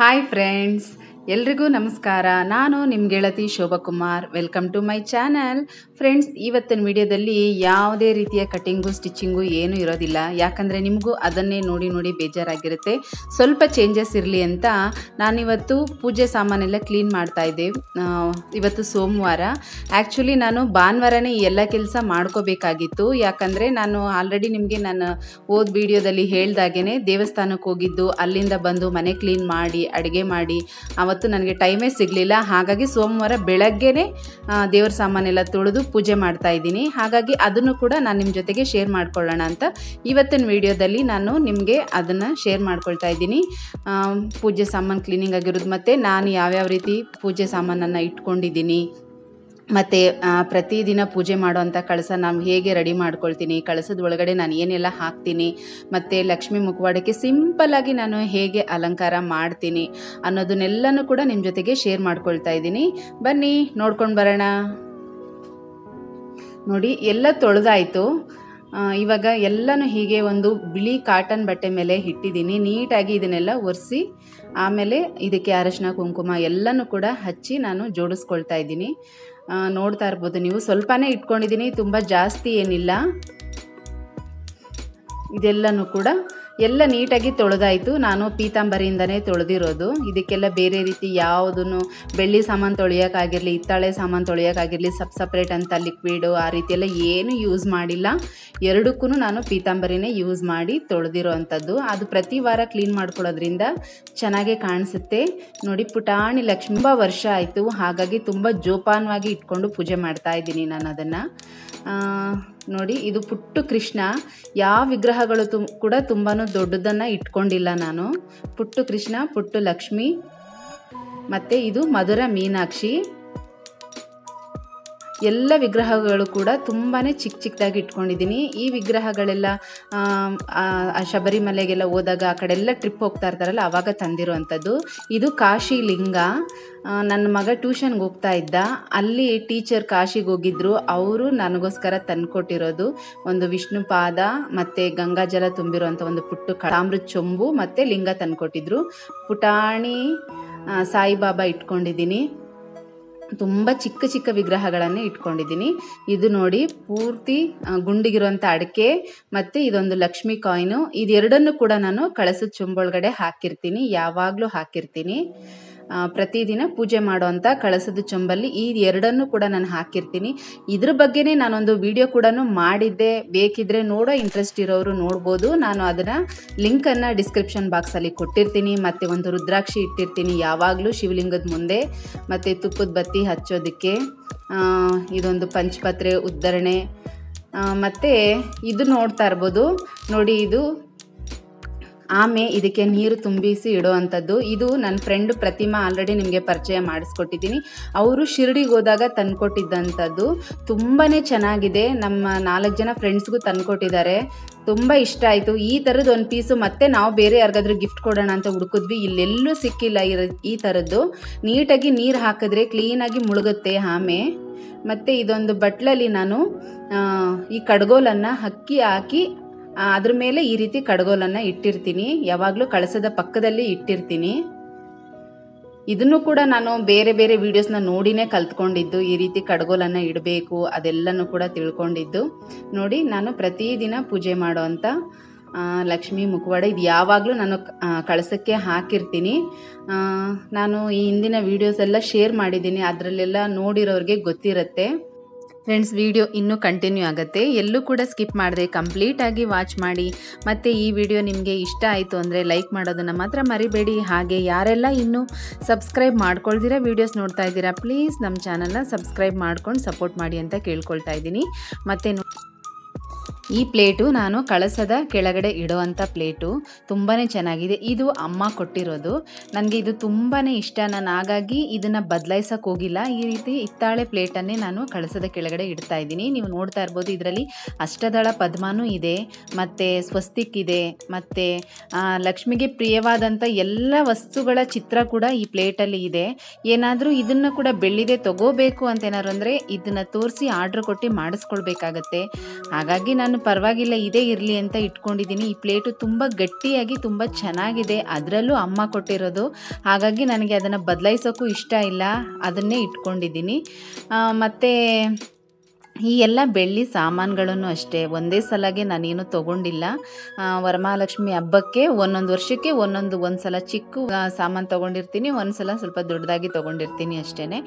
Hi friends ಎಲ್ರಿಗೂ ನಮಸ್ಕಾರ. ನಾನು ನಿಮ್ಮ ಗೆಳತಿ Shobhakumar. Welcome to my channel friends ಇವತ್ತಿನ ವಿಡಿಯೋದಲ್ಲಿ ಯಾವುದೇ ರೀತಿಯ ಕಟಿಂಗು ಸ್ಟಿಚಿಂಗು ಏನೂ ಇರೋದಿಲ್ಲ. ಯಾಕಂದರೆ ನಿಮಗೂ ಅದನ್ನೇ ನೋಡಿ ನೋಡಿ ಬೇಜಾರಾಗಿರುತ್ತೆ. ಸ್ವಲ್ಪ ಚೇಂಜಸ್ ಇರಲಿ ಅಂತ ನಾನಿವತ್ತು ಪೂಜೆ ಸಾಮಾನೆಲ್ಲ ಕ್ಲೀನ್ ಮಾಡ್ತಾ ಇದ್ದೆ. ಇವತ್ತು ಸೋಮವಾರ. ಆ್ಯಕ್ಚುಲಿ ನಾನು ಭಾನುವಾರನೇ ಎಲ್ಲ ಕೆಲಸ ಮಾಡ್ಕೋಬೇಕಾಗಿತ್ತು. ಯಾಕಂದರೆ ನಾನು ಆಲ್ರೆಡಿ ನಿಮಗೆ ನಾನು ಓದ್ ವಿಡಿಯೋದಲ್ಲಿ ಹೇಳ್ದಾಗೇ ದೇವಸ್ಥಾನಕ್ಕೆ ಹೋಗಿದ್ದು, ಅಲ್ಲಿಂದ ಬಂದು ಮನೆ ಕ್ಲೀನ್ ಮಾಡಿ, ಅಡುಗೆ ಮಾಡಿ ಅವತ್ತು ನನಗೆ ಟೈಮೇ ಸಿಗಲಿಲ್ಲ. ಹಾಗಾಗಿ ಸೋಮವಾರ ಬೆಳಗ್ಗೆನೇ ದೇವ್ರ ಸಾಮಾನೆಲ್ಲ ತೊಳೆದು ಪೂಜೆ ಮಾಡ್ತಾ ಇದ್ದೀನಿ. ಹಾಗಾಗಿ ಅದನ್ನು ಕೂಡ ನಾನು ನಿಮ್ಮ ಜೊತೆಗೆ ಶೇರ್ ಮಾಡ್ಕೊಳ್ಳೋಣ ಅಂತ ಇವತ್ತಿನ ವಿಡಿಯೋದಲ್ಲಿ ನಾನು ನಿಮಗೆ ಅದನ್ನು ಶೇರ್ ಮಾಡ್ಕೊಳ್ತಾ ಇದ್ದೀನಿ. ಪೂಜೆ ಸಾಮಾನು ಕ್ಲೀನಿಂಗ್ ಆಗಿರೋದು ಮತ್ತು ನಾನು ಯಾವ್ಯಾವ ರೀತಿ ಪೂಜೆ ಸಾಮಾನನ್ನು ಇಟ್ಕೊಂಡಿದ್ದೀನಿ. ಮತ್ತು ಪ್ರತಿದಿನ ಪೂಜೆ ಮಾಡುವಂಥ ಕಳಸ ನಾನು ಹೇಗೆ ರೆಡಿ ಮಾಡ್ಕೊಳ್ತೀನಿ, ಕಳಸದ ಒಳಗಡೆ ನಾನು ಏನೆಲ್ಲ ಹಾಕ್ತೀನಿ, ಮತ್ತು ಲಕ್ಷ್ಮಿ ಮುಖವಾಡಕ್ಕೆ ಸಿಂಪಲ್ಲಾಗಿ ನಾನು ಹೇಗೆ ಅಲಂಕಾರ ಮಾಡ್ತೀನಿ ಅನ್ನೋದನ್ನೆಲ್ಲನೂ ಕೂಡ ನಿಮ್ಮ ಜೊತೆಗೆ ಶೇರ್ ಮಾಡ್ಕೊಳ್ತಾ ಇದ್ದೀನಿ. ಬನ್ನಿ, ನೋಡ್ಕೊಂಡು ಬರೋಣ. ನೋಡಿ, ಎಲ್ಲ ತೊಳೆದಾಯಿತು. ಇವಾಗ ಎಲ್ಲನೂ ಹೀಗೆ ಒಂದು ಬಿಳಿ ಕಾಟನ್ ಬಟ್ಟೆ ಮೇಲೆ ಇಟ್ಟಿದ್ದೀನಿ. ನೀಟಾಗಿ ಇದನ್ನೆಲ್ಲ ಒರೆಸಿ, ಆಮೇಲೆ ಇದಕ್ಕೆ ಅರಶಿನ, ಕುಂಕುಮ ಎಲ್ಲನೂ ಕೂಡ ಹಚ್ಚಿ ನಾನು ಜೋಡಿಸ್ಕೊಳ್ತಾ ಇದ್ದೀನಿ. ನೋಡ್ತಾ ಇರ್ಬೋದು. ನೀವು ಸ್ವಲ್ಪನೇ ಇಟ್ಕೊಂಡಿದ್ದೀನಿ ತುಂಬ ಜಾಸ್ತಿ ಏನಿಲ್ಲ. ಇದೆಲ್ಲನೂ ಕೂಡ ಎಲ್ಲ ನೀಟಾಗಿ ತೊಳೆದಾಯಿತು. ನಾನು ಪೀತಾಂಬರಿಯಿಂದನೇ ತೊಳೆದಿರೋದು. ಇದಕ್ಕೆಲ್ಲ ಬೇರೆ ರೀತಿ ಯಾವುದನ್ನು ಬೆಳ್ಳಿ ಸಾಮಾನು ತೊಳೆಯೋಕ್ಕಾಗಿರಲಿ, ಹಿತ್ತಾಳೆ ಸಾಮಾನು ತೊಳೆಯೋಕ್ಕಾಗಿರಲಿ ಸಪ್ ಸಪ್ರೇಟ್ ಅಂತ ಲಿಕ್ವಿಡು ಆ ರೀತಿಯೆಲ್ಲ ಎಲ್ಲ ಏನು ಯೂಸ್ ಮಾಡಿಲ್ಲ. ಎರಡಕ್ಕೂ ನಾನು ಪೀತಾಂಬರಿನೇ ಯೂಸ್ ಮಾಡಿ ತೊಳೆದಿರೋ ಅಂಥದ್ದು ಅದು ಪ್ರತಿ ವಾರ ಕ್ಲೀನ್ ಮಾಡ್ಕೊಳ್ಳೋದ್ರಿಂದ ಚೆನ್ನಾಗೇ ಕಾಣಿಸುತ್ತೆ. ನೋಡಿ, ಪುಟಾಣಿ ಲಕ್ಷ್ಮಿ ತುಂಬ ವರ್ಷ ಆಯಿತು. ಹಾಗಾಗಿ ತುಂಬ ಜೋಪಾನವಾಗಿ ಇಟ್ಕೊಂಡು ಪೂಜೆ ಮಾಡ್ತಾ ಇದ್ದೀನಿ ನಾನು ಅದನ್ನು. ನೋಡಿ, ಇದು ಪುಟ್ಟು ಕೃಷ್ಣ. ಯಾವ ವಿಗ್ರಹಗಳು ತುಂ ಕೂಡ ತುಂಬಾ ದೊಡ್ಡದನ್ನು ಇಟ್ಕೊಂಡಿಲ್ಲ ನಾನು. ಪುಟ್ಟು ಕೃಷ್ಣ, ಪುಟ್ಟು ಲಕ್ಷ್ಮಿ. ಮತ್ತು ಇದು ಮಧುರ ಮೀನಾಕ್ಷಿ. ಎಲ್ಲ ವಿಗ್ರಹಗಳು ಕೂಡ ತುಂಬಾ ಚಿಕ್ಕ ಚಿಕ್ಕದಾಗಿ ಇಟ್ಕೊಂಡಿದ್ದೀನಿ. ಈ ವಿಗ್ರಹಗಳೆಲ್ಲ ಶಬರಿಮಲೆಗೆಲ್ಲ ಹೋದಾಗ ಆ ಕಡೆ ಎಲ್ಲ ಟ್ರಿಪ್ ಹೋಗ್ತಾ ಇರ್ತಾರಲ್ಲ ಆವಾಗ ತಂದಿರುವಂಥದ್ದು. ಇದು ಕಾಶಿ ಲಿಂಗ. ನನ್ನ ಮಗ ಟ್ಯೂಷನ್ಗೆ ಹೋಗ್ತಾ ಇದ್ದ. ಅಲ್ಲಿ ಟೀಚರ್ ಕಾಶಿಗೆ ಹೋಗಿದ್ರು. ಅವರು ನನಗೋಸ್ಕರ ತಂದುಕೊಟ್ಟಿರೋದು ಒಂದು ವಿಷ್ಣು ಪಾದ ಮತ್ತು ಗಂಗಾಜಲ ತುಂಬಿರುವಂಥ ಒಂದು ಪುಟ್ಟು ತಾಮ್ರದ ಚೊಂಬು ಮತ್ತು ಲಿಂಗ ತಂದುಕೊಟ್ಟಿದ್ರು. ಪುಟಾಣಿ ಸಾಯಿಬಾಬಾ ಇಟ್ಕೊಂಡಿದ್ದೀನಿ. ತುಂಬ ಚಿಕ್ಕ ಚಿಕ್ಕ ವಿಗ್ರಹಗಳನ್ನು ಇಟ್ಕೊಂಡಿದ್ದೀನಿ. ಇದು ನೋಡಿ ಪೂರ್ತಿ ಗುಂಡಿಗಿರುವಂಥ ಅಡಿಕೆ ಮತ್ತು ಇದೊಂದು ಲಕ್ಷ್ಮಿ ಕಾಯಿನು. ಇದೆರಡನ್ನು ಕೂಡ ನಾನು ಕಳಸದ ಚುಂಬೊಳಗಡೆ ಹಾಕಿರ್ತೀನಿ. ಯಾವಾಗಲೂ ಹಾಕಿರ್ತೀನಿ. ಪ್ರತಿದಿನ ಪೂಜೆ ಮಾಡುವಂಥ ಕಳಸದ ಚೊಂಬಲ್ಲಿ ಈ ಎರಡನ್ನು ಕೂಡ ನಾನು ಹಾಕಿರ್ತೀನಿ. ಇದ್ರ ಬಗ್ಗೆನೇ ನಾನೊಂದು ವಿಡಿಯೋ ಕೂಡ ಮಾಡಿದ್ದೆ. ಬೇಕಿದ್ರೆ ನೋಡೋ ಇಂಟ್ರೆಸ್ಟ್ ಇರೋರು ನೋಡ್ಬೋದು. ನಾನು ಅದನ್ನು ಲಿಂಕನ್ನು ಡಿಸ್ಕ್ರಿಪ್ಷನ್ ಬಾಕ್ಸಲ್ಲಿ ಕೊಟ್ಟಿರ್ತೀನಿ. ಮತ್ತು ಒಂದು ರುದ್ರಾಕ್ಷಿ ಇಟ್ಟಿರ್ತೀನಿ ಯಾವಾಗಲೂ ಶಿವಲಿಂಗದ ಮುಂದೆ. ಮತ್ತು ತುಪ್ಪದ ಬತ್ತಿ ಹಚ್ಚೋದಕ್ಕೆ ಇದೊಂದು ಪಂಚಪತ್ರೆ ಉದ್ಧರಣೆ. ಮತ್ತು ಇದು ನೋಡ್ತಾ ಇರ್ಬೋದು. ನೋಡಿ ಇದು ಆಮೆ ಇದಕ್ಕೆ ನೀರು ತುಂಬಿಸಿ ಇಡುವಂಥದ್ದು. ಇದು ನನ್ನ ಫ್ರೆಂಡ್ ಪ್ರತಿಮಾ ಆಲ್ರೆಡಿ ನಿಮಗೆ ಪರಿಚಯ ಮಾಡಿಸ್ಕೊಟ್ಟಿದ್ದೀನಿ. ಅವರು ಶಿರಡಿಗೆ ಹೋದಾಗ ತಂದುಕೊಟ್ಟಿದ್ದಂಥದ್ದು. ತುಂಬಾ ಚೆನ್ನಾಗಿದೆ. ನಮ್ಮ ನಾಲ್ಕು ಜನ ಫ್ರೆಂಡ್ಸ್ಗೂ ತಂದುಕೊಟ್ಟಿದ್ದಾರೆ. ತುಂಬ ಇಷ್ಟ ಆಯಿತು. ಈ ಥರದ್ದು ಒಂದು ಪೀಸು ಮತ್ತೆ ನಾವು ಬೇರೆ ಯಾರಿಗಾದ್ರೂ ಗಿಫ್ಟ್ ಕೊಡೋಣ ಅಂತ ಹುಡುಕಿದ್ವಿ. ಇಲ್ಲೆಲ್ಲೂ ಸಿಕ್ಕಿಲ್ಲ ಈ ಥರದ್ದು. ನೀಟಾಗಿ ನೀರು ಹಾಕಿದ್ರೆ ಕ್ಲೀನಾಗಿ ಮುಳುಗುತ್ತೆ ಆಮೆ. ಮತ್ತು ಇದೊಂದು ಬಟ್ಲಲ್ಲಿ ನಾನು ಈ ಕಡ್ಗೋಲನ್ನು ಅಕ್ಕಿ ಹಾಕಿ ಅದ್ರ ಮೇಲೆ ಈ ರೀತಿ ಕಡಗೋಲನ್ನು ಇಟ್ಟಿರ್ತೀನಿ. ಯಾವಾಗಲೂ ಕಳಸದ ಪಕ್ಕದಲ್ಲಿ ಇಟ್ಟಿರ್ತೀನಿ. ಇದನ್ನು ಕೂಡ ನಾನು ಬೇರೆ ಬೇರೆ ವೀಡಿಯೋಸ್ನ ನೋಡಿನೇ ಕಲ್ತ್ಕೊಂಡಿದ್ದು, ಈ ರೀತಿ ಕಡಗೋಲನ್ನು ಇಡಬೇಕು, ಅದೆಲ್ಲನೂ ಕೂಡ ತಿಳ್ಕೊಂಡಿದ್ದು. ನೋಡಿ, ನಾನು ಪ್ರತಿದಿನ ಪೂಜೆ ಮಾಡೋವಂಥ ಲಕ್ಷ್ಮೀ ಮುಖವಾಡ ಇದು ಯಾವಾಗಲೂ ನಾನು ಕಳಸಕ್ಕೆ ಹಾಕಿರ್ತೀನಿ. ನಾನು ಈ ಹಿಂದಿನ ವೀಡಿಯೋಸ್ ಎಲ್ಲ ಶೇರ್ ಮಾಡಿದ್ದೀನಿ. ಅದರಲ್ಲೆಲ್ಲ ನೋಡಿರೋರಿಗೆ ಗೊತ್ತಿರುತ್ತೆ. ಫ್ರೆಂಡ್ಸ್ ವಿಡಿಯೋ ಇನ್ನೂ ಕಂಟಿನ್ಯೂ ಆಗುತ್ತೆ. ಎಲ್ಲೂ ಕೂಡ ಸ್ಕಿಪ್ ಮಾಡದೆ. ಕಂಪ್ಲೀಟಾಗಿ ವಾಚ್ ಮಾಡಿ. ಮತ್ತು ಈ ವಿಡಿಯೋ ನಿಮಗೆ ಇಷ್ಟ ಆಯಿತು ಅಂದರೆ ಲೈಕ್ ಮಾಡೋದನ್ನು ಮಾತ್ರ ಮರಿಬೇಡಿ. ಹಾಗೆ ಯಾರೆಲ್ಲ ಇನ್ನೂ ಸಬ್ಸ್ಕ್ರೈಬ್ ಮಾಡ್ಕೊಳ್ದಿರ ವೀಡಿಯೋಸ್ ನೋಡ್ತಾ ಇದ್ದೀರಾ ಪ್ಲೀಸ್ ನಮ್ಮ ಚಾನಲ್ನ ಸಬ್ಸ್ಕ್ರೈಬ್ ಮಾಡ್ಕೊಂಡು ಸಪೋರ್ಟ್ ಮಾಡಿ ಅಂತ ಕೇಳ್ಕೊಳ್ತಾ ಇದ್ದೀನಿ. ಮತ್ತು ಈ ಪ್ಲೇಟು ನಾನು ಕಳಸದ ಕೆಳಗಡೆ ಇಡುವಂಥ ಪ್ಲೇಟು. ತುಂಬಾ ಚೆನ್ನಾಗಿದೆ. ಇದು ಅಮ್ಮ ಕೊಟ್ಟಿರೋದು. ನನಗೆ ಇದು ತುಂಬಾ ಇಷ್ಟ. ನಾನು ಹಾಗಾಗಿ ಇದನ್ನು ಬದಲಾಯಿಸೋಕೆ ಹೋಗಿಲ್ಲ. ಈ ರೀತಿ ಹಿತ್ತಾಳೆ ಪ್ಲೇಟನ್ನೇ ನಾನು ಕಳಸದ ಕೆಳಗಡೆ ಇಡ್ತಾ ಇದ್ದೀನಿ. ನೀವು ನೋಡ್ತಾ ಇರ್ಬೋದು ಇದರಲ್ಲಿ ಅಷ್ಟದಳ ಪದ್ಮನೂ ಇದೆ. ಮತ್ತು ಸ್ವಸ್ತಿಕ್ ಇದೆ. ಮತ್ತು ಲಕ್ಷ್ಮಿಗೆ ಪ್ರಿಯವಾದಂಥ ಎಲ್ಲ ವಸ್ತುಗಳ ಚಿತ್ರ ಕೂಡ ಈ ಪ್ಲೇಟಲ್ಲಿ ಇದೆ. ಏನಾದರೂ ಇದನ್ನು ಕೂಡ ಬೆಳ್ಳಿದೆ ತಗೋಬೇಕು ಅಂತ ಏನಾದ್ರು ಅಂದರೆ ಇದನ್ನು ತೋರಿಸಿ ಆರ್ಡ್ರ್ ಕೊಟ್ಟು ಮಾಡಿಸ್ಕೊಳ್ಬೇಕಾಗತ್ತೆ. ಹಾಗಾಗಿ ನಾನು ಪರವಾಗಿಲ್ಲ ಇದೇ ಇರಲಿ ಅಂತ ಇಟ್ಕೊಂಡಿದ್ದೀನಿ. ಈ ಪ್ಲೇಟು ತುಂಬ ಗಟ್ಟಿಯಾಗಿ ತುಂಬ ಚೆನ್ನಾಗಿದೆ. ಅದರಲ್ಲೂ ಅಮ್ಮ ಕೊಟ್ಟಿರೋದು. ಹಾಗಾಗಿ ನನಗೆ ಅದನ್ನು ಬದಲಾಯಿಸೋಕ್ಕೂ ಇಷ್ಟ ಇಲ್ಲ. ಅದನ್ನೇ ಇಟ್ಕೊಂಡಿದ್ದೀನಿ. ಮತ್ತು ಈ ಎಲ್ಲ ಬೆಳ್ಳಿ ಸಾಮಾನುಗಳನ್ನು ಅಷ್ಟೇ. ಒಂದೇ ಸಲಗೆ ನಾನೇನು ತೊಗೊಂಡಿಲ್ಲ. ವರಮಹಾಲಕ್ಷ್ಮಿ ಹಬ್ಬಕ್ಕೆ ಒಂದೊಂದು ವರ್ಷಕ್ಕೆ ಒಂದೊಂದು ಒಂದು ಸಲ ಚಿಕ್ಕ ಸಾಮಾನು ತೊಗೊಂಡಿರ್ತೀನಿ ಒಂದು ಸಲ ಸ್ವಲ್ಪ ದೊಡ್ಡದಾಗಿ ತೊಗೊಂಡಿರ್ತೀನಿ ಅಷ್ಟೇ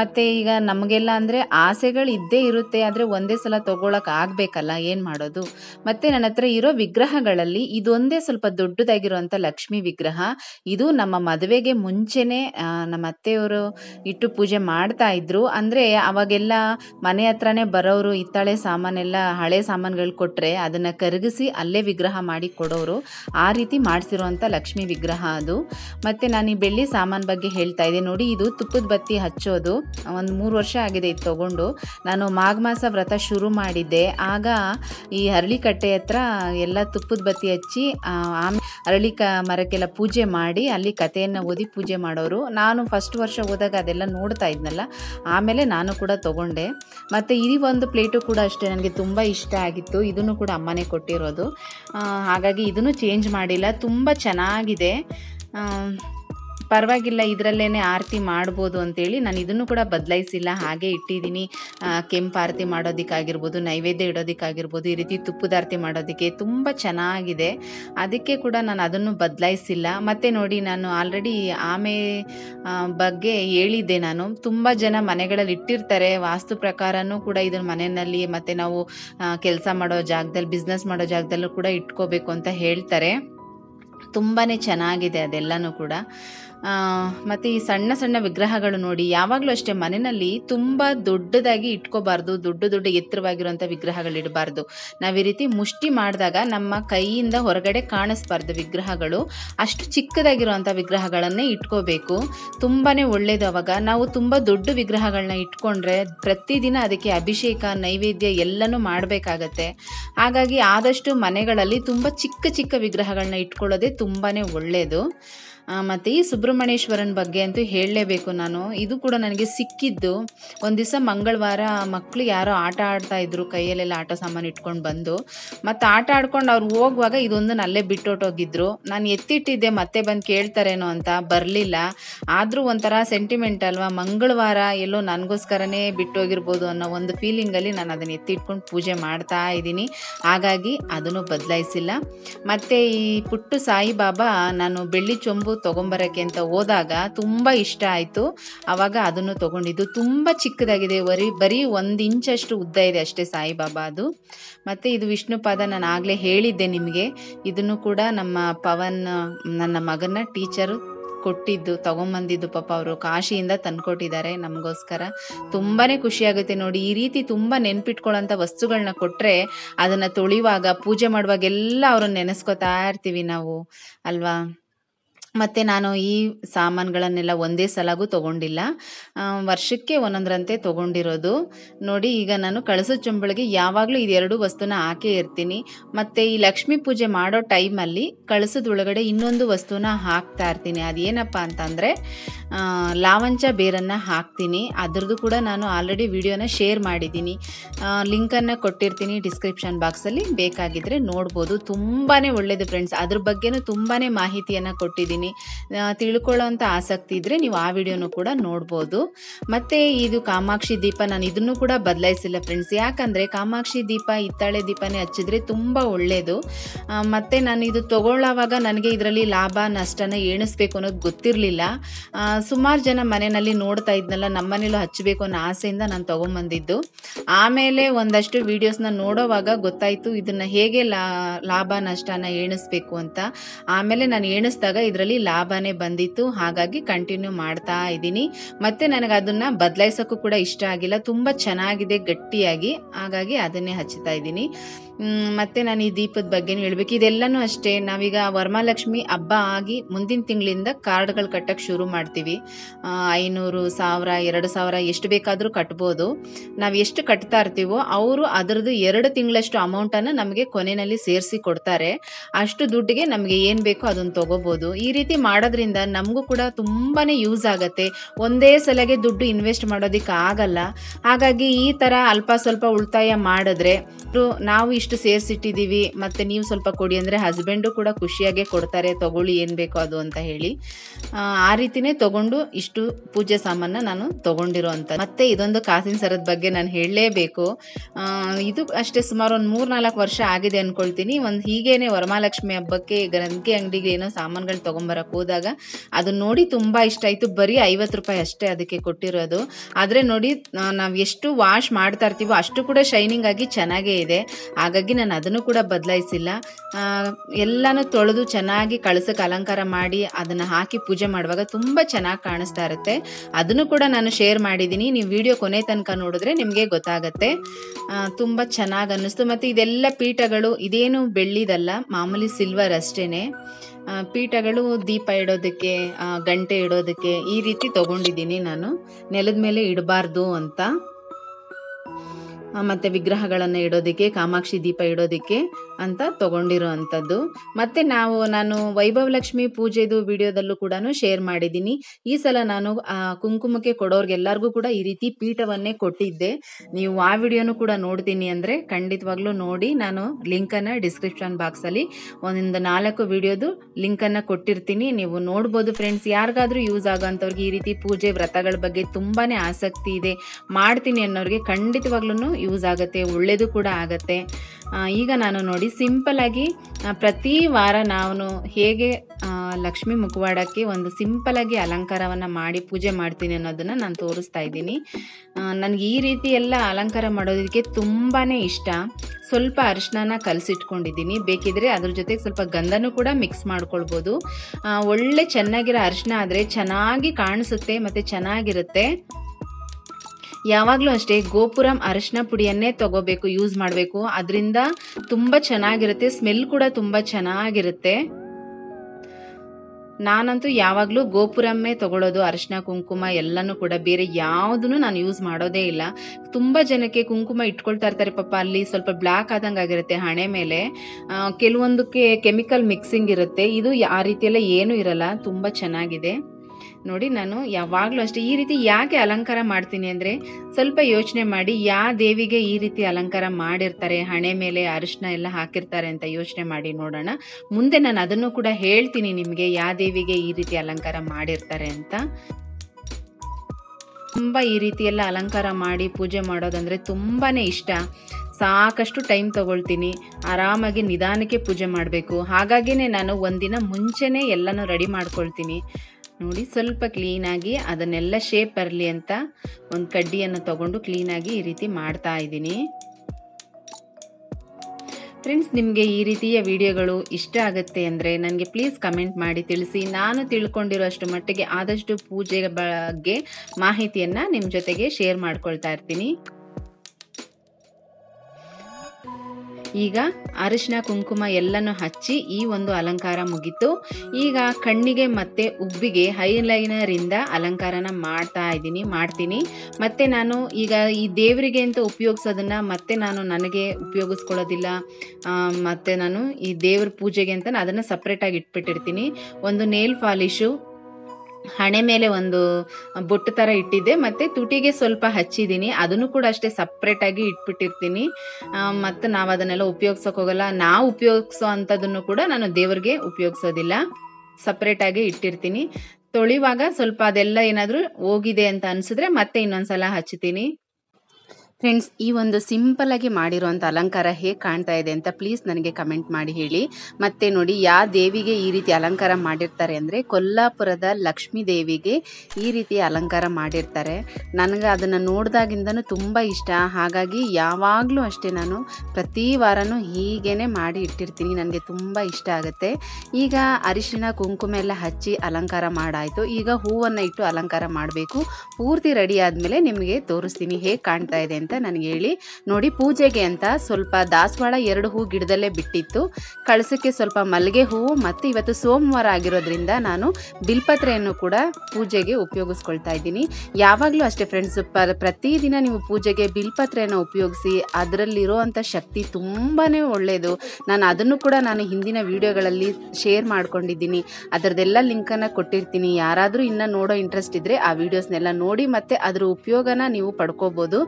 ಮತ್ತು ಈಗ ನಮಗೆಲ್ಲ ಅಂದರೆ ಆಸೆಗಳು ಇದ್ದೇ ಇರುತ್ತೆ, ಆದರೆ ಒಂದೇ ಸಲ ತೊಗೊಳಕ್ಕೆ ಆಗಬೇಕಲ್ಲ, ಏನು ಮಾಡೋದು? ಮತ್ತು ನನ್ನ ಹತ್ರ ಇರೋ ವಿಗ್ರಹಗಳಲ್ಲಿ ಇದೊಂದೇ ಸ್ವಲ್ಪ ದೊಡ್ಡದಾಗಿರುವಂಥ ಲಕ್ಷ್ಮಿ ವಿಗ್ರಹ. ಇದು ನಮ್ಮ ಮದುವೆಗೆ ಮುಂಚೆನೇ ನಮ್ಮ ಅತ್ತೆಯವರು ಇಟ್ಟು ಪೂಜೆ ಮಾಡ್ತಾ ಇದ್ರು. ಅಂದರೆ ಅವಾಗೆಲ್ಲ ಮನೆ ಹತ್ರನೇ ಬರೋರು ಹಿತ್ತಾಳೆ ಸಾಮಾನೆಲ್ಲ ಹಳೆ ಸಾಮಾನುಗಳು ಕೊಟ್ಟರೆ ಅದನ್ನು ಕರಗಿಸಿ ಅಲ್ಲೇ ವಿಗ್ರಹ ಮಾಡಿ ಕೊಡೋರು. ಆ ರೀತಿ ಮಾಡಿಸಿರುವಂಥ ಲಕ್ಷ್ಮಿ ವಿಗ್ರಹ ಅದು. ಮತ್ತು ನಾನು ಈ ಬೆಳ್ಳಿ ಸಾಮಾನು ಬಗ್ಗೆ ಹೇಳ್ತಾ ಇದ್ದೆ. ನೋಡಿ, ಇದು ತುಪ್ಪದ ಬತ್ತಿ ಹಚ್ಚೋದು. ಒಂದು ಮೂರು ವರ್ಷ ಆಗಿದೆ ಇದು ತೊಗೊಂಡು. ನಾನು ಮಾಘ ಮಾಸ ವ್ರತ ಶುರು ಮಾಡಿದ್ದೆ. ಆಗ ಈ ಅರಳಿಕಟ್ಟೆ ಹತ್ರ ಎಲ್ಲ ತುಪ್ಪದ ಬತ್ತಿ ಹಚ್ಚಿ ಆಮೇಲೆ ಅರಳಿ ಕ, ಮರಕ್ಕೆಲ್ಲ ಪೂಜೆ ಮಾಡಿ, ಅಲ್ಲಿ ಕಥೆಯನ್ನು ಓದಿ ಪೂಜೆ ಮಾಡೋರು. ನಾನು ಫಸ್ಟ್ ವರ್ಷ ಹೋದಾಗ ಅದೆಲ್ಲ ನೋಡ್ತಾ ಇದ್ನಲ್ಲ. ಆಮೇಲೆ ನಾನು ಕೂಡ ತೊಗೊಂಡೆ. ಮತ್ತು ಈ ಒಂದು ಪ್ಲೇಟು ಕೂಡ ಅಷ್ಟೇ ನನಗೆ ತುಂಬ ಇಷ್ಟ ಆಗಿತ್ತು. ಇದನ್ನು ಕೂಡ ಅಮ್ಮನೇ ಕೊಟ್ಟಿರೋದು. ಹಾಗಾಗಿ ಇದನ್ನು ಚೇಂಜ್ ಮಾಡಿಲ್ಲ. ತುಂಬ ಚೆನ್ನಾಗಿದೆ. ಪರವಾಗಿಲ್ಲ ಇದರಲ್ಲೇ ಆರತಿ ಮಾಡ್ಬೋದು ಅಂತೇಳಿ ನಾನು ಇದನ್ನು ಕೂಡ ಬದಲಾಯಿಸಿಲ್ಲ. ಹಾಗೆ ಇಟ್ಟಿದ್ದೀನಿ. ಕೆಂಪು ಆರತಿ ಮಾಡೋದಕ್ಕಾಗಿರ್ಬೋದು, ನೈವೇದ್ಯ ಇಡೋದಕ್ಕಾಗಿರ್ಬೋದು, ಈ ರೀತಿ ತುಪ್ಪದ ಆರತಿ ಮಾಡೋದಕ್ಕೆ ತುಂಬ ಚೆನ್ನಾಗಿದೆ. ಅದಕ್ಕೆ ಕೂಡ ನಾನು ಅದನ್ನು ಬದಲಾಯಿಸಿಲ್ಲ. ಮತ್ತು ನೋಡಿ, ನಾನು ಆಲ್ರೆಡಿ ಆಮೆ ಬಗ್ಗೆ ಹೇಳಿದ್ದೆ ನಾನು. ತುಂಬ ಜನ ಮನೆಗಳಲ್ಲಿ ಇಟ್ಟಿರ್ತಾರೆ. ವಾಸ್ತು ಪ್ರಕಾರನೂ ಕೂಡ ಇದನ್ನು ಮನೆಯಲ್ಲಿ ಮತ್ತು ನಾವು ಕೆಲಸ ಮಾಡೋ ಜಾಗದಲ್ಲಿ ಬಿಸ್ನೆಸ್ ಮಾಡೋ ಜಾಗದಲ್ಲೂ ಕೂಡ ಇಟ್ಕೋಬೇಕು ಅಂತ ಹೇಳ್ತಾರೆ. ತುಂಬಾ ಚೆನ್ನಾಗಿದೆ ಅದೆಲ್ಲನೂ ಕೂಡ. ಮತ್ತು ಈ ಸಣ್ಣ ಸಣ್ಣ ವಿಗ್ರಹಗಳು ನೋಡಿ, ಯಾವಾಗಲೂ ಅಷ್ಟೇ ಮನೆಯಲ್ಲಿ ತುಂಬ ದೊಡ್ಡದಾಗಿ ಇಟ್ಕೋಬಾರ್ದು, ದೊಡ್ಡ ದೊಡ್ಡ ಎತ್ತರವಾಗಿರುವಂಥ ವಿಗ್ರಹಗಳು ಇಡಬಾರ್ದು. ನಾವು ಈ ರೀತಿ ಮುಷ್ಟಿ ಮಾಡಿದಾಗ ನಮ್ಮ ಕೈಯಿಂದ ಹೊರಗಡೆ ಕಾಣಿಸ್ಬಾರ್ದು ವಿಗ್ರಹಗಳು. ಅಷ್ಟು ಚಿಕ್ಕದಾಗಿರುವಂಥ ವಿಗ್ರಹಗಳನ್ನೇ ಇಟ್ಕೋಬೇಕು. ತುಂಬಾ ಒಳ್ಳೆಯದು ಅವಾಗ. ನಾವು ತುಂಬ ದೊಡ್ಡ ವಿಗ್ರಹಗಳನ್ನ ಇಟ್ಕೊಂಡ್ರೆ ಪ್ರತಿದಿನ ಅದಕ್ಕೆ ಅಭಿಷೇಕ, ನೈವೇದ್ಯ ಎಲ್ಲನೂ ಮಾಡಬೇಕಾಗತ್ತೆ. ಹಾಗಾಗಿ ಆದಷ್ಟು ಮನೆಗಳಲ್ಲಿ ತುಂಬ ಚಿಕ್ಕ ಚಿಕ್ಕ ವಿಗ್ರಹಗಳನ್ನ ಇಟ್ಕೊಳ್ಳೋದೇ ತುಂಬಾ ಒಳ್ಳೆಯದು ಮತ್ತು ಈ ಸುಬ್ರಹ್ಮಣ್ಯೇಶ್ವರನ ಬಗ್ಗೆ ಅಂತೂ ಹೇಳಲೇಬೇಕು ನಾನು. ಇದು ಕೂಡ ನನಗೆ ಸಿಕ್ಕಿದ್ದು ಒಂದು ದಿವಸ ಮಂಗಳವಾರ ಮಕ್ಕಳು ಯಾರೋ ಆಟ ಆಡ್ತಾ ಇದ್ರು, ಕೈಯಲ್ಲೆಲ್ಲ ಆಟ ಸಾಮಾನು ಇಟ್ಕೊಂಡು ಬಂದು. ಮತ್ತು ಆಟ ಆಡ್ಕೊಂಡು ಅವ್ರು ಹೋಗುವಾಗ ಇದೊಂದನ್ನು ಅಲ್ಲೇ ಬಿಟ್ಟೊಟ್ಟೋಗಿದ್ರು ನಾನು ಎತ್ತಿಟ್ಟಿದ್ದೆ, ಮತ್ತೆ ಬಂದು ಕೇಳ್ತಾರೇನೋ ಅಂತ ಬರಲಿಲ್ಲ. ಆದರೂ ಒಂಥರ ಸೆಂಟಿಮೆಂಟ್ ಅಲ್ವಾ, ಮಂಗಳವಾರ ಎಲ್ಲೋ ನನಗೋಸ್ಕರನೇ ಬಿಟ್ಟೋಗಿರ್ಬೋದು ಅನ್ನೋ ಒಂದು ಫೀಲಿಂಗಲ್ಲಿ ನಾನು ಅದನ್ನು ಎತ್ತಿಟ್ಕೊಂಡು ಪೂಜೆ ಮಾಡ್ತಾ ಇದ್ದೀನಿ. ಹಾಗಾಗಿ ಅದನ್ನು ಬದಲಾಯಿಸಿಲ್ಲ. ಮತ್ತು ಈ ಪುಟ್ಟು ಸಾಯಿಬಾಬಾ, ನಾನು ಬೆಳ್ಳಿ ಚೊಂಬು ತೊಗೊಂಬರೋಕ್ಕೆ ಅಂತ ಹೋದಾಗ ತುಂಬ ಇಷ್ಟ ಆಯಿತು. ಆವಾಗ ಅದನ್ನು ತೊಗೊಂಡಿದ್ದು ತುಂಬ ಚಿಕ್ಕದಾಗಿದೆ. ಬರೀ ಬರೀ ಒಂದು ಇಂಚಷ್ಟು ಉದ್ದ ಇದೆ ಅಷ್ಟೇ ಸಾಯಿಬಾಬಾ ಅದು. ಮತ್ತು ಇದು ವಿಷ್ಣು ಪಾದ ನಾನು ಆಗಲೇ ಹೇಳಿದ್ದೆ ನಿಮಗೆ. ಇದನ್ನು ಕೂಡ ನಮ್ಮ ಪವನ್, ನನ್ನ ಮಗನ ಟೀಚರು ಕೊಟ್ಟಿದ್ದು, ತೊಗೊಂಬಂದಿದ್ದು ಪಾಪ ಅವರು ಕಾಶಿಯಿಂದ ತಂದುಕೊಟ್ಟಿದ್ದಾರೆ ನಮಗೋಸ್ಕರ. ತುಂಬಾ ಖುಷಿಯಾಗುತ್ತೆ ನೋಡಿ. ಈ ರೀತಿ ತುಂಬ ನೆನ್ಪಿಟ್ಕೊಳ್ಳೋಂಥ ವಸ್ತುಗಳನ್ನ ಕೊಟ್ಟರೆ ಅದನ್ನು ತೊಳೆಯುವಾಗ ಪೂಜೆ ಮಾಡುವಾಗೆಲ್ಲ ಅವ್ರನ್ನ ನೆನೆಸ್ಕೊತಾ ಇರ್ತೀವಿ ನಾವು. ಅಲ್ವಾ? ಮತ್ತು ನಾನು ಈ ಸಾಮಾನುಗಳನ್ನೆಲ್ಲ ಒಂದೇ ಸಲಗೂ ತಗೊಂಡಿಲ್ಲ. ವರ್ಷಕ್ಕೆ ಒಂದೊಂದರಂತೆ ತಗೊಂಡಿರೋದು. ನೋಡಿ, ಈಗ ನಾನು ಕಳಸದ ಚುಂಬಳಿಗೆ ಯಾವಾಗಲೂ ಇದೆರಡು ವಸ್ತುನ ಹಾಕೇ ಇರ್ತೀನಿ. ಮತ್ತು ಈ ಲಕ್ಷ್ಮೀ ಪೂಜೆ ಮಾಡೋ ಟೈಮಲ್ಲಿ ಕಳಸದೊಳಗಡೆ ಇನ್ನೊಂದು ವಸ್ತುನ ಹಾಕ್ತಾ ಇರ್ತೀನಿ. ಅದೇನಪ್ಪ ಅಂತಂದರೆ ಲಾವಂಚ ಬೇರನ್ನು ಹಾಕ್ತೀನಿ. ಅದ್ರದ್ದು ಕೂಡ ನಾನು ಆಲ್ರೆಡಿ ವಿಡಿಯೋನ ಶೇರ್ ಮಾಡಿದ್ದೀನಿ. ಲಿಂಕನ್ನು ಕೊಟ್ಟಿರ್ತೀನಿ ಡಿಸ್ಕ್ರಿಪ್ಷನ್ ಬಾಕ್ಸಲ್ಲಿ. ಬೇಕಾಗಿದ್ದರೆ ನೋಡ್ಬೋದು. ತುಂಬಾ ಒಳ್ಳೆಯದು ಫ್ರೆಂಡ್ಸ್. ಅದ್ರ ಬಗ್ಗೆನೂ ತುಂಬಾ ಮಾಹಿತಿಯನ್ನು ಕೊಟ್ಟಿದ್ದೀನಿ. ಆ, ತಿಳ್ಕೊಳ್ಳೋಂಥ ಆಸಕ್ತಿ ಇದ್ದರೆ ನೀವು ಆ ವಿಡಿಯೋನು ಕೂಡ ನೋಡ್ಬೋದು. ಮತ್ತು ಇದು ಕಾಮಾಕ್ಷಿ ದೀಪ ನಾನು ಇದನ್ನು ಕೂಡ ಬದಲಾಯಿಸಿಲ್ಲ ಫ್ರೆಂಡ್ಸ್ ಯಾಕಂದರೆ ಕಾಮಾಕ್ಷಿ ದೀಪ ಹಿತ್ತಾಳೆ ದೀಪನೇ ಹಚ್ಚಿದ್ರೆ ತುಂಬ ಒಳ್ಳೆಯದು ಮತ್ತು ನಾನು ಇದು ತಗೊಳ್ಳೋವಾಗ ನನಗೆ ಇದರಲ್ಲಿ ಲಾಭ ನಷ್ಟನ ಎಣಿಸ್ಬೇಕು ಅನ್ನೋದು ಗೊತ್ತಿರಲಿಲ್ಲ. ಸುಮಾರು ಜನ ಮನೆಯಲ್ಲಿ ನೋಡ್ತಾ ಇದ್ನಲ್ಲ ನಮ್ಮನೇಲೂ ಹಚ್ಚಬೇಕು ಅನ್ನೋ ಆಸೆಯಿಂದ ನಾನು ತೊಗೊಂಬಂದಿದ್ದು. ಆಮೇಲೆ ಒಂದಷ್ಟು ವೀಡಿಯೋಸ್ನ ನೋಡೋವಾಗ ಗೊತ್ತಾಯಿತು ಇದನ್ನು ಹೇಗೆ ಲಾಭ ನಷ್ಟನ ಎಣಿಸ್ಬೇಕು ಅಂತ. ಆಮೇಲೆ ನಾನು ಎಣಿಸಿದಾಗ ಇದರಲ್ಲಿ ಲಾಭನೇ ಬಂದಿತ್ತು. ಹಾಗಾಗಿ ಕಂಟಿನ್ಯೂ ಮಾಡ್ತಾ ಇದ್ದೀನಿ. ಮತ್ತು ನನಗೆ ಅದನ್ನು ಬದಲಾಯಿಸೋಕ್ಕೂ ಕೂಡ ಇಷ್ಟ ಆಗಿಲ್ಲ. ತುಂಬ ಚೆನ್ನಾಗಿದೆ, ಗಟ್ಟಿಯಾಗಿ. ಹಾಗಾಗಿ ಅದನ್ನೇ ಹಚ್ಚುತ್ತಾ ಇದ್ದೀನಿ. ಮತ್ತೆ ನಾನು ಈ ದೀಪದ ಬಗ್ಗೆನೂ ಹೇಳ್ಬೇಕು. ಇದೆಲ್ಲಾನು ಅಷ್ಟೇ, ನಾವೀಗ ವರಮಹಾಲಕ್ಷ್ಮಿ ಹಬ್ಬ ಆಗಿ ಮುಂದಿನ ತಿಂಗಳಿಂದ ಕಾರ್ಡ್ಗಳು ಕಟ್ಟಕ್ಕೆ ಶುರು ಮಾಡ್ತೀವಿ. ಐನೂರು ಸಾವಿರ, ಎರಡು ಸಾವಿರ ಎಷ್ಟು ಬೇಕಾದರೂ ಕಟ್ಬೋದು. ನಾವು ಎಷ್ಟು ಕಟ್ತಾ ಇರ್ತೀವೋ ಅವರು ಅದರದ್ದು ಎರಡು ತಿಂಗಳಷ್ಟು ಅಮೌಂಟನ್ನು ನಮಗೆ ಕೊನೆಯಲ್ಲಿ ಸೇರಿಸಿ ಕೊಡ್ತಾರೆ. ಅಷ್ಟು ದುಡ್ಡಿಗೆ ನಮಗೆ ಏನು ಬೇಕೋ ಅದನ್ನು ತೊಗೋಬೋದು. ಈ ರೀತಿ ಮಾಡೋದ್ರಿಂದ ನಮಗೂ ಕೂಡ ತುಂಬಾ ಯೂಸ್ ಆಗುತ್ತೆ. ಒಂದೇ ಸಲಗೆ ದುಡ್ಡು ಇನ್ವೆಸ್ಟ್ ಮಾಡೋದಕ್ಕೆ ಆಗಲ್ಲ ಹಾಗಾಗಿ ಈ ಥರ ಅಲ್ಪ ಸ್ವಲ್ಪ ಉಳಿತಾಯ ಮಾಡಿದ್ರೆ ನಾವು ಇಷ್ಟು ಸೇರಿಸಿಟ್ಟಿದ್ದೀವಿ ಮತ್ತು ನೀವು ಸ್ವಲ್ಪ ಕೊಡಿ ಅಂದರೆ ಹಸ್ಬೆಂಡು ಕೂಡ ಖುಷಿಯಾಗೆ ಕೊಡ್ತಾರೆ ತಗೊಳ್ಳಿ ಏನು ಬೇಕೋ ಅದು ಅಂತ ಹೇಳಿ. ಆ, ರೀತಿನೇ ತಗೊಂಡು ಇಷ್ಟು ಪೂಜೆ ಸಾಮಾನ ನಾನು ತಗೊಂಡಿರೋ ಅಂತ ಮತ್ತೆ ಇದೊಂದು ಕಾಸಿನ ಸರದ ಬಗ್ಗೆ ನಾನು ಹೇಳಲೇಬೇಕು. ಇದು ಅಷ್ಟೇ ಸುಮಾರು ಒಂದು ಮೂರು ನಾಲ್ಕು ವರ್ಷ ಆಗಿದೆ ಅಂದ್ಕೊಳ್ತೀನಿ ಒಂದು ಹೀಗೇನೆ ವರಮಹಾಲಕ್ಷ್ಮಿ ಹಬ್ಬಕ್ಕೆ ಗಂಗೆ ಅಂಗಡಿಗೆ ಏನೋ ಸಾಮಾನುಗಳು ತೊಗೊಂಬರಕ್ಕೆ ಹೋದಾಗ ಅದನ್ನ ನೋಡಿ ತುಂಬ ಇಷ್ಟ ಆಯಿತು. ಬರೀ ಐವತ್ತು ರೂಪಾಯಿ ಅಷ್ಟೇ ಅದಕ್ಕೆ ಕೊಟ್ಟಿರೋದು. ಆದರೆ ನೋಡಿ ನಾವು ಎಷ್ಟು ವಾಶ್ ಮಾಡ್ತಾ ಇರ್ತೀವೋ ಅಷ್ಟು ಕೂಡ ಶೈನಿಂಗ್ ಆಗಿ ಚೆನ್ನಾಗೇ ಇದೆ. ಹಾಗಾಗಿ ನಾನು ಅದನ್ನು ಕೂಡ ಬದಲಾಯಿಸಿಲ್ಲ. ಎಲ್ಲನೂ ತೊಳೆದು ಚೆನ್ನಾಗಿ ಕಳಸಕ್ಕೆ ಅಲಂಕಾರ ಮಾಡಿ ಅದನ್ನು ಹಾಕಿ ಪೂಜೆ ಮಾಡುವಾಗ ತುಂಬ ಚೆನ್ನಾಗಿ ಕಾಣಿಸ್ತಾ ಇರುತ್ತೆ. ಅದನ್ನು ಕೂಡ ನಾನು ಶೇರ್ ಮಾಡಿದ್ದೀನಿ. ನೀವು ವಿಡಿಯೋ ಕೊನೆ ತನಕ ನೋಡಿದ್ರೆ ನಿಮಗೆ ಗೊತ್ತಾಗತ್ತೆ. ತುಂಬ ಚೆನ್ನಾಗಿ ಅನ್ನಿಸ್ತು. ಮತ್ತು ಇದೆಲ್ಲ ಪೀಠಗಳು, ಇದೇನು ಬೆಳ್ಳಿದಲ್ಲ, ಮಾಮೂಲಿ ಸಿಲ್ವರ್ ಅಷ್ಟೇ ಪೀಠಗಳು ದೀಪ ಇಡೋದಕ್ಕೆ ಗಂಟೆ ಇಡೋದಕ್ಕೆ ಈ ರೀತಿ ತಗೊಂಡಿದ್ದೀನಿ ನಾನು. ನೆಲದ ಮೇಲೆ ಇಡಬಾರ್ದು ಅಂತ. ಮತ್ತೆ ವಿಗ್ರಹಗಳನ್ನು ಇಡೋದಿಕ್ಕೆ ಕಾಮಾಕ್ಷಿ ದೀಪ ಇಡೋದಕ್ಕೆ ಅಂತ ತಗೊಂಡಿರೋ ಅಂಥದ್ದು ಮತ್ತೆ ನಾವು, ನಾನು ವೈಭವ ಲಕ್ಷ್ಮಿ ಪೂಜೆದು ವಿಡಿಯೋದಲ್ಲೂ ಕೂಡ ಶೇರ್ ಮಾಡಿದ್ದೀನಿ. ಈ ಸಲ ನಾನು ಕುಂಕುಮಕ್ಕೆ ಕೊಡೋರ್ಗೆಲ್ಲರಿಗೂ ಕೂಡ ಈ ರೀತಿ ಪೀಠವನ್ನೇ ಕೊಟ್ಟಿದ್ದೆ. ನೀವು ಆ ವಿಡಿಯೋನು ಕೂಡ ನೋಡ್ತೀನಿ ಅಂದರೆ ಖಂಡಿತವಾಗ್ಲೂ ನೋಡಿ. ನಾನು ಲಿಂಕನ್ನು ಡಿಸ್ಕ್ರಿಪ್ಷನ್ ಬಾಕ್ಸಲ್ಲಿ ಒಂದು ನಾಲ್ಕು ವಿಡಿಯೋದು ಲಿಂಕನ್ನು ಕೊಟ್ಟಿರ್ತೀನಿ. ನೀವು ನೋಡ್ಬೋದು ಫ್ರೆಂಡ್ಸ್, ಯಾರಿಗಾದರೂ ಯೂಸ್ ಆಗೋಂಥವ್ರಿಗೆ ಈ ರೀತಿ ಪೂಜೆ ವ್ರತಗಳ ಬಗ್ಗೆ ತುಂಬಾ ಆಸಕ್ತಿ ಇದೆ. ಮಾಡ್ತೀನಿ ಅನ್ನೋರಿಗೆ ಖಂಡಿತವಾಗ್ಲೂ ಯೂಸ್ ಆಗುತ್ತೆ ಒಳ್ಳೆಯದು ಕೂಡ ಆಗುತ್ತೆ. ಈಗ ನಾನು ನೋಡಿ ಸಿಂಪಲಾಗಿ ಪ್ರತಿ ವಾರ ನಾನು ಹೇಗೆ ಲಕ್ಷ್ಮಿ ಮುಖವಾಡಕ್ಕೆ ಒಂದು ಸಿಂಪಲಾಗಿ ಅಲಂಕಾರವನ್ನು ಮಾಡಿ ಪೂಜೆ ಮಾಡ್ತೀನಿ ಅನ್ನೋದನ್ನು ನಾನು ತೋರಿಸ್ತಾ ಇದ್ದೀನಿ. ನನಗೆ ಈ ರೀತಿ ಎಲ್ಲ ಅಲಂಕಾರ ಮಾಡೋದಕ್ಕೆ ತುಂಬಾ ಇಷ್ಟ. ಸ್ವಲ್ಪ ಅರಿಶಿನ ಕಲಸಿಟ್ಕೊಂಡಿದ್ದೀನಿ. ಬೇಕಿದ್ರೆ ಅದ್ರ ಜೊತೆಗೆ ಸ್ವಲ್ಪ ಗಂಧನೂ ಕೂಡ ಮಿಕ್ಸ್ ಮಾಡ್ಕೊಳ್ಬೋದು. ಒಳ್ಳೆ ಚೆನ್ನಾಗಿರೋ ಅರಿಶಿನ ಆದರೆ ಚೆನ್ನಾಗಿ ಕಾಣಿಸುತ್ತೆ ಮತ್ತು ಚೆನ್ನಾಗಿರುತ್ತೆ. ಯಾವಾಗಲೂ ಅಷ್ಟೇ ಗೋಪುರಂ ಅರಶಿನ ಪುಡಿಯನ್ನೇ ತಗೋಬೇಕು ಯೂಸ್ ಮಾಡಬೇಕು. ಅದರಿಂದ ತುಂಬ ಚೆನ್ನಾಗಿರುತ್ತೆ ಸ್ಮೆಲ್ ಕೂಡ ತುಂಬ ಚೆನ್ನಾಗಿರುತ್ತೆ. ನಾನಂತೂ ಯಾವಾಗಲೂ ಗೋಪುರಮ್ಮೇ ತಗೊಳ್ಳೋದು ಅರಿಶಿನ, ಕುಂಕುಮ ಎಲ್ಲನೂ ಕೂಡ ಬೇರೆ ಯಾವುದನ್ನು ನಾನು ಯೂಸ್ ಮಾಡೋದೇ ಇಲ್ಲ. ತುಂಬ ಜನಕ್ಕೆ ಕುಂಕುಮ ಇಟ್ಕೊಳ್ತಾ ಇರ್ತಾರೆ, ಪಾಪ ಅಲ್ಲಿ ಸ್ವಲ್ಪ ಬ್ಲ್ಯಾಕ್ ಆದಂಗೆ ಆಗಿರುತ್ತೆ ಹಣೆ ಮೇಲೆ. ಕೆಲವೊಂದಕ್ಕೆ ಕೆಮಿಕಲ್ ಮಿಕ್ಸಿಂಗ್ ಇರುತ್ತೆ. ಇದು ಆ ರೀತಿಯೆಲ್ಲ ಏನೂ ಇರಲ್ಲ, ತುಂಬ ಚೆನ್ನಾಗಿದೆ. ನೋಡಿ ನಾನು ಯಾವಾಗಲೂ ಅಷ್ಟೇ ಈ ರೀತಿ ಯಾಕೆ ಅಲಂಕಾರ ಮಾಡ್ತೀನಿ ಅಂದರೆ ಸ್ವಲ್ಪ ಯೋಚನೆ ಮಾಡಿ ಯಾ ದೇವಿಗೆ ಈ ರೀತಿ ಅಲಂಕಾರ ಮಾಡಿರ್ತಾರೆ, ಹಣೆ ಮೇಲೆ ಅರಿಶಿನ ಎಲ್ಲ ಹಾಕಿರ್ತಾರೆ ಅಂತ ಯೋಚನೆ ಮಾಡಿ ನೋಡೋಣ. ಮುಂದೆ ನಾನು ಅದನ್ನು ಕೂಡ ಹೇಳ್ತೀನಿ ನಿಮಗೆ, ಯಾ ದೇವಿಗೆ ಈ ರೀತಿ ಅಲಂಕಾರ ಮಾಡಿರ್ತಾರೆ ಅಂತ. ತುಂಬ ಈ ರೀತಿ ಎಲ್ಲ ಅಲಂಕಾರ ಮಾಡಿ ಪೂಜೆ ಮಾಡೋದಂದರೆ ತುಂಬಾ ಇಷ್ಟ. ಸಾಕಷ್ಟು ಟೈಮ್ ತಗೊಳ್ತೀನಿ, ಆರಾಮಾಗಿ ನಿಧಾನಕ್ಕೆ ಪೂಜೆ ಮಾಡಬೇಕು. ಹಾಗಾಗಿನೇ ನಾನು ಒಂದಿನ ಮುಂಚೆನೇ ಎಲ್ಲನೂ ರೆಡಿ ಮಾಡ್ಕೊಳ್ತೀನಿ. ನೋಡಿ, ಸ್ವಲ್ಪ ಕ್ಲೀನಾಗಿ ಅದನ್ನೆಲ್ಲ ಶೇಪ್ ಬರಲಿ ಅಂತ ಒಂದು ಕಡ್ಡಿಯನ್ನು ತಗೊಂಡು ಕ್ಲೀನಾಗಿ ಈ ರೀತಿ ಮಾಡ್ತಾ ಇದ್ದೀನಿ. ಫ್ರೆಂಡ್ಸ್ ನಿಮಗೆ ಈ ರೀತಿಯ ವಿಡಿಯೋಗಳು ಇಷ್ಟ ಆಗುತ್ತೆ ಅಂದರೆ ನನಗೆ ಪ್ಲೀಸ್ ಕಮೆಂಟ್ ಮಾಡಿ ತಿಳಿಸಿ. ನಾನು ತಿಳ್ಕೊಂಡಿರೋ ಅಷ್ಟು ಮಟ್ಟಿಗೆ ಆದಷ್ಟು ಪೂಜೆ ಬಗ್ಗೆ ಮಾಹಿತಿಯನ್ನು ನಿಮ್ಮ ಜೊತೆಗೆ ಶೇರ್ ಮಾಡ್ಕೊಳ್ತಾ ಇರ್ತೀನಿ. ಈಗ ಅರಿಶಿನ, ಕುಂಕುಮ ಎಲ್ಲನೂ ಹಚ್ಚಿ ಈ ಒಂದು ಅಲಂಕಾರ ಮುಗೀತು. ಈಗ ಕಣ್ಣಿಗೆ ಮತ್ತೆ ಉಬ್ಬಿಗೆ ಹೈಲೈನರಿಂದ ಅಲಂಕಾರನ ಮಾಡ್ತಾ ಇದ್ದೀನಿ, ಮಾಡ್ತೀನಿ. ಮತ್ತೆ ನಾನು ಈಗ ಈ ದೇವರಿಗೆ ಅಂತ ಉಪಯೋಗಿಸೋದನ್ನ ಮತ್ತೆ ನಾನು ನನಗೆ ಉಪಯೋಗಿಸ್ಕೊಳ್ಳೋದಿಲ್ಲ. ಮತ್ತೆ ನಾನು ಈ ದೇವ್ರ ಪೂಜೆಗೆ ಅಂತ ಅದನ್ನು ಸಪ್ರೇಟಾಗಿ ಇಟ್ಬಿಟ್ಟಿರ್ತೀನಿ. ಒಂದು ನೇಲ್ ಪಾಲಿಶು ಹಣೆ ಮೇಲೆ ಒಂದು ಬೊಟ್ಟು ಥರ ಇಟ್ಟಿದ್ದೆ. ಮತ್ತು ತುಟಿಗೆ ಸ್ವಲ್ಪ ಹಚ್ಚಿದ್ದೀನಿ. ಅದನ್ನು ಕೂಡ ಅಷ್ಟೇ ಸಪ್ರೇಟಾಗಿ ಇಟ್ಬಿಟ್ಟಿರ್ತೀನಿ. ಮತ್ತು ನಾವು ಅದನ್ನೆಲ್ಲ ಉಪಯೋಗ್ಸೋಕೆ ಹೋಗಲ್ಲ. ನಾವು ಉಪಯೋಗಿಸೋ ಅಂಥದ್ದನ್ನು ಕೂಡ ನಾನು ದೇವ್ರಿಗೆ ಉಪಯೋಗಿಸೋದಿಲ್ಲ. ಸಪ್ರೇಟಾಗಿ ಇಟ್ಟಿರ್ತೀನಿ. ತೊಳಿವಾಗ ಸ್ವಲ್ಪ ಅದೆಲ್ಲ ಏನಾದರೂ ಹೋಗಿದೆ ಅಂತ ಅನಿಸಿದ್ರೆ ಮತ್ತೆ ಇನ್ನೊಂದ್ಸಲ ಹಚ್ತೀನಿ. ಫ್ರೆಂಡ್ಸ್ ಈ ಒಂದು ಸಿಂಪಲ್ ಆಗಿ ಮಾಡಿರೋಂಥ ಅಲಂಕಾರ ಹೇಗೆ ಕಾಣ್ತಾ ಇದೆ ಅಂತ ಪ್ಲೀಸ್ ನನಗೆ ಕಮೆಂಟ್ ಮಾಡಿ ಹೇಳಿ. ಮತ್ತೆ ನೋಡಿ ಯಾವ ದೇವಿಗೆ ಈ ರೀತಿ ಅಲಂಕಾರ ಮಾಡಿರ್ತಾರೆ ಅಂದರೆ ಕೊಲ್ಲಾಪುರದ ಲಕ್ಷ್ಮೀ ದೇವಿಗೆ ಈ ರೀತಿ ಅಲಂಕಾರ ಮಾಡಿರ್ತಾರೆ. ನನಗೆ ಅದನ್ನು ನೋಡಿದಾಗಿಂದನೂ ತುಂಬ ಇಷ್ಟ. ಹಾಗಾಗಿ ಯಾವಾಗಲೂ ಅಷ್ಟೇ ನಾನು ಪ್ರತಿ ವಾರನೂ ಹೀಗೇ ಮಾಡಿ ಇಟ್ಟಿರ್ತೀನಿ. ನನಗೆ ತುಂಬ ಇಷ್ಟ ಆಗುತ್ತೆ. ಈಗ ಅರಿಶಿನ, ಕುಂಕುಮ ಎಲ್ಲ ಹಚ್ಚಿ ಅಲಂಕಾರ ಮಾಡಾಯಿತು. ಈಗ ಹೂವನ್ನು ಇಟ್ಟು ಅಲಂಕಾರ ಮಾಡಬೇಕು. ಪೂರ್ತಿ ರೆಡಿ ಆದಮೇಲೆ ನಿಮಗೆ ತೋರಿಸ್ತೀನಿ ಹೇಗೆ ಕಾಣ್ತಾ ಇದೆ ಅಂತ. ಅಂತ ನನಗೆ ಹೇಳಿ. ನೋಡಿ, ಪೂಜೆಗೆ ಅಂತ ಸ್ವಲ್ಪ ದಾಸವಾಳ ಎರಡು ಹೂ ಗಿಡದಲ್ಲೇ ಬಿಟ್ಟಿತ್ತು. ಕಳಸಕ್ಕೆ ಸ್ವಲ್ಪ ಮಲ್ಲಿಗೆ ಹೂವು ಮತ್ತು ಇವತ್ತು ಸೋಮವಾರ ಆಗಿರೋದ್ರಿಂದ ನಾನು ಬಿಲ್ಪತ್ರೆಯನ್ನು ಕೂಡ ಪೂಜೆಗೆ ಉಪಯೋಗಿಸ್ಕೊಳ್ತಾ ಇದ್ದೀನಿ. ಯಾವಾಗಲೂ ಅಷ್ಟೇ ಫ್ರೆಂಡ್ಸ್ ಪ್ರತಿದಿನ ನೀವು ಪೂಜೆಗೆ ಬಿಲ್ಪತ್ರೆಯನ್ನು ಉಪಯೋಗಿಸಿ ಅದರಲ್ಲಿರುವಂಥ ಶಕ್ತಿ ತುಂಬಾ ಒಳ್ಳೆಯದು. ನಾನು ಅದನ್ನು ಕೂಡ ನಾನು ಹಿಂದಿನ ವಿಡಿಯೋಗಳಲ್ಲಿ ಶೇರ್ ಮಾಡ್ಕೊಂಡಿದ್ದೀನಿ. ಅದರದ್ದೆಲ್ಲ ಲಿಂಕನ್ನು ಕೊಟ್ಟಿರ್ತೀನಿ. ಯಾರಾದರೂ ಇನ್ನೂ ನೋಡೋ ಇಂಟ್ರೆಸ್ಟ್ ಇದ್ದರೆ ಆ ವಿಡಿಯೋಸ್ನೆಲ್ಲ ನೋಡಿ ಮತ್ತು ಅದರ ಉಪಯೋಗನ ನೀವು ಪಡ್ಕೋಬೋದು.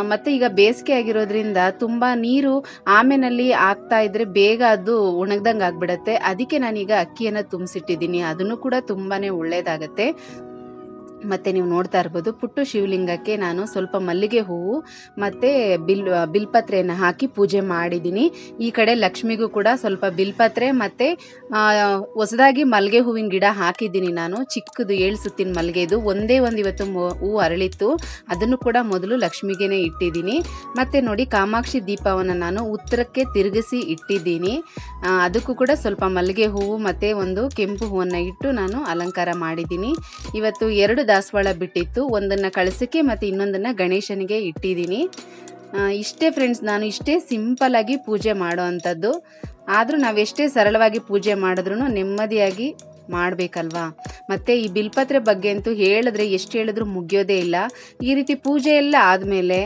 ಮತ್ತು ಈಗ ಬೇಸಿಗೆ ಆಗಿರೋದ್ರಿಂದ ತುಂಬ ನೀರು ಆಮೇನಲ್ಲಿ ಆಗ್ತಾ ಇದ್ರೆ ಬೇಗ ಅದು ಒಣಗ್ದಂಗೆ ಆಗ್ಬಿಡತ್ತೆ ಅದಕ್ಕೆ ನಾನೀಗ ಅಕ್ಕಿಯನ್ನು ತುಂಬಿಸಿಟ್ಟಿದ್ದೀನಿ. ಅದನ್ನು ಕೂಡ ತುಂಬಾ ಒಳ್ಳೆಯದಾಗತ್ತೆ ಮತ್ತು ನೀವು ನೋಡ್ತಾ ಇರ್ಬೋದು, ಪುಟ್ಟು ಶಿವಲಿಂಗಕ್ಕೆ ನಾನು ಸ್ವಲ್ಪ ಮಲ್ಲಿಗೆ ಹೂವು ಮತ್ತು ಬಿಲ್ ಬಿಲ್ಪತ್ರೆಯನ್ನು ಹಾಕಿ ಪೂಜೆ ಮಾಡಿದ್ದೀನಿ. ಈ ಕಡೆ ಲಕ್ಷ್ಮಿಗೂ ಕೂಡ ಸ್ವಲ್ಪ ಬಿಲ್ಪತ್ರೆ ಮತ್ತು ಹೊಸದಾಗಿ ಮಲ್ಲಿಗೆ ಹೂವಿನ ಗಿಡ ಹಾಕಿದ್ದೀನಿ ನಾನು. ಚಿಕ್ಕದು ಏಳು ಸುತ್ತಿನ ಮಲ್ಲಿಗೆದು ಒಂದೇ ಒಂದು ಇವತ್ತು ಹೂವು ಅರಳಿತ್ತು. ಅದನ್ನು ಕೂಡ ಮೊದಲು ಲಕ್ಷ್ಮಿಗೇನೆ ಇಟ್ಟಿದ್ದೀನಿ. ಮತ್ತು ನೋಡಿ ಕಾಮಾಕ್ಷಿ ದೀಪವನ್ನು ನಾನು ಉತ್ತರಕ್ಕೆ ತಿರುಗಿಸಿ ಇಟ್ಟಿದ್ದೀನಿ. ಅದಕ್ಕೂ ಕೂಡ ಸ್ವಲ್ಪ ಮಲ್ಲಿಗೆ ಹೂವು ಮತ್ತು ಒಂದು ಕೆಂಪು ಹೂವನ್ನು ಇಟ್ಟು ನಾನು ಅಲಂಕಾರ ಮಾಡಿದ್ದೀನಿ. ಇವತ್ತು ಎರಡು ದಾಸವಾಳ ಬಿಟ್ಟಿತ್ತು. ಒಂದನ್ನು ಕಳಿಸೋಕ್ಕೆ ಮತ್ತು ಇನ್ನೊಂದನ್ನು ಗಣೇಶನಿಗೆ ಇಟ್ಟಿದ್ದೀನಿ. ಇಷ್ಟೇ ಫ್ರೆಂಡ್ಸ್ ನಾನು ಇಷ್ಟೇ ಸಿಂಪಲ್ಲಾಗಿ ಪೂಜೆ ಮಾಡೋ ಅಂಥದ್ದು. ಆದರೂ ನಾವೆಷ್ಟೇ ಸರಳವಾಗಿ ಪೂಜೆ ಮಾಡಿದ್ರೂ ನೆಮ್ಮದಿಯಾಗಿ ಮಾಡಬೇಕಲ್ವಾ? ಮತ್ತು ಈ ಬಿಲ್ಪತ್ರೆ ಬಗ್ಗೆ ಅಂತೂ ಹೇಳಿದ್ರೆ ಎಷ್ಟು ಹೇಳಿದ್ರೂ ಮುಗಿಯೋದೇ ಇಲ್ಲ. ಈ ರೀತಿ ಪೂಜೆ ಎಲ್ಲ ಆದಮೇಲೆ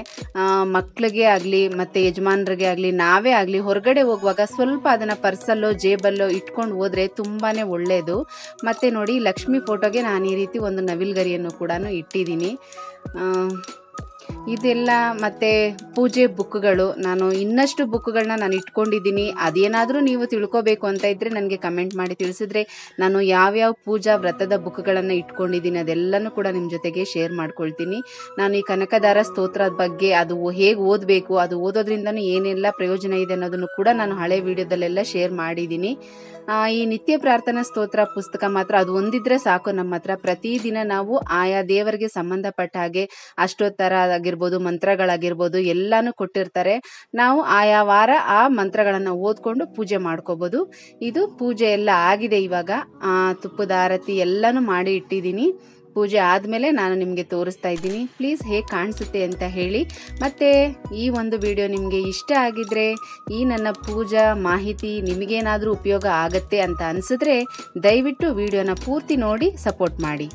ಮಕ್ಕಳಿಗೆ ಆಗಲಿ, ಮತ್ತು ಯಜಮಾನ್ರಿಗೆ ಆಗಲಿ, ನಾವೇ ಆಗಲಿ, ಹೊರಗಡೆ ಹೋಗುವಾಗ ಸ್ವಲ್ಪ ಅದನ್ನು ಪರ್ಸಲ್ಲೋ, ಜೇಬಲ್ಲೋ ಇಟ್ಕೊಂಡು ಹೋದರೆ ತುಂಬಾ ಒಳ್ಳೆಯದು ಮತ್ತು ನೋಡಿ ಲಕ್ಷ್ಮಿ ಫೋಟೋಗೆ ನಾನು ಈ ರೀತಿ ಒಂದು ನವಿಲ್ಗರಿಯನ್ನು ಕೂಡ ಇಟ್ಟಿದ್ದೀನಿ. ಇದೆಲ್ಲ ಮತ್ತು ಪೂಜೆ ಬುಕ್ಗಳು. ನಾನು ಇನ್ನಷ್ಟು ಬುಕ್ಗಳನ್ನ ನಾನು ಇಟ್ಕೊಂಡಿದ್ದೀನಿ. ಅದೇನಾದರೂ ನೀವು ತಿಳ್ಕೊಬೇಕು ಅಂತ ಇದ್ದರೆ ನನಗೆ ಕಮೆಂಟ್ ಮಾಡಿ ತಿಳಿಸಿದ್ರೆ ನಾನು ಯಾವ್ಯಾವ ಪೂಜಾ ವ್ರತದ ಬುಕ್ಗಳನ್ನು ಇಟ್ಕೊಂಡಿದ್ದೀನಿ ಅದೆಲ್ಲನೂ ಕೂಡ ನಿಮ್ಮ ಜೊತೆಗೆ ಶೇರ್ ಮಾಡ್ಕೊಳ್ತೀನಿ. ನಾನು ಈ ಕನಕದಾರ ಸ್ತೋತ್ರದ ಬಗ್ಗೆ ಅದು ಹೇಗೆ ಓದಬೇಕು, ಅದು ಓದೋದ್ರಿಂದನೂ ಏನೆಲ್ಲ ಪ್ರಯೋಜನ ಇದೆ ಅನ್ನೋದನ್ನು ಕೂಡ ನಾನು ಹಳೆ ವಿಡಿಯೋದಲ್ಲೆಲ್ಲ ಶೇರ್ ಮಾಡಿದ್ದೀನಿ. ಈ ನಿತ್ಯ ಪ್ರಾರ್ಥನಾ ಸ್ತೋತ್ರ ಪುಸ್ತಕ ಮಾತ್ರ ಅದು ಒಂದಿದ್ರೆ ಸಾಕು. ನಮ್ಮ ಹತ್ರ ಪ್ರತಿದಿನ ನಾವು ಆಯಾ ದೇವರಿಗೆ ಸಂಬಂಧಪಟ್ಟ ಹಾಗೆ ಅಷ್ಟೋತ್ತರ ಆಗಿರ್ಬೋದು, ಮಂತ್ರಗಳಾಗಿರ್ಬೋದು, ಎಲ್ಲಾನು ಕೊಟ್ಟಿರ್ತಾರೆ. ನಾವು ಆಯಾ ವಾರ ಆ ಮಂತ್ರಗಳನ್ನು ಓದ್ಕೊಂಡು ಪೂಜೆ ಮಾಡ್ಕೋಬೋದು. ಇದು ಪೂಜೆ ಎಲ್ಲ ಆಗಿದೆ ಇವಾಗ. ತುಪ್ಪದ ಆರತಿ ಎಲ್ಲನೂ ಮಾಡಿ ಇಟ್ಟಿದ್ದೀನಿ. ಪೂಜೆ ಆದಮೇಲೆ ನಾನು ನಿಮಗೆ ತೋರಿಸ್ತಾ ಇದ್ದೀನಿ. ಪ್ಲೀಸ್ ಹೇಗೆ ಕಾಣಿಸುತ್ತೆ ಅಂತ ಹೇಳಿ. ಮತ್ತು ಈ ಒಂದು ವಿಡಿಯೋ ನಿಮಗೆ ಇಷ್ಟ ಆಗಿದ್ರೆ, ಈ ನನ್ನ ಪೂಜಾ ಮಾಹಿತಿ ನಿಮಗೇನಾದರೂ ಉಪಯೋಗ ಆಗತ್ತೆ ಅಂತ ಅನಿಸಿದ್ರೆ ದಯವಿಟ್ಟು ವಿಡಿಯೋನ ಪೂರ್ತಿ ನೋಡಿ ಸಪೋರ್ಟ್ ಮಾಡಿ.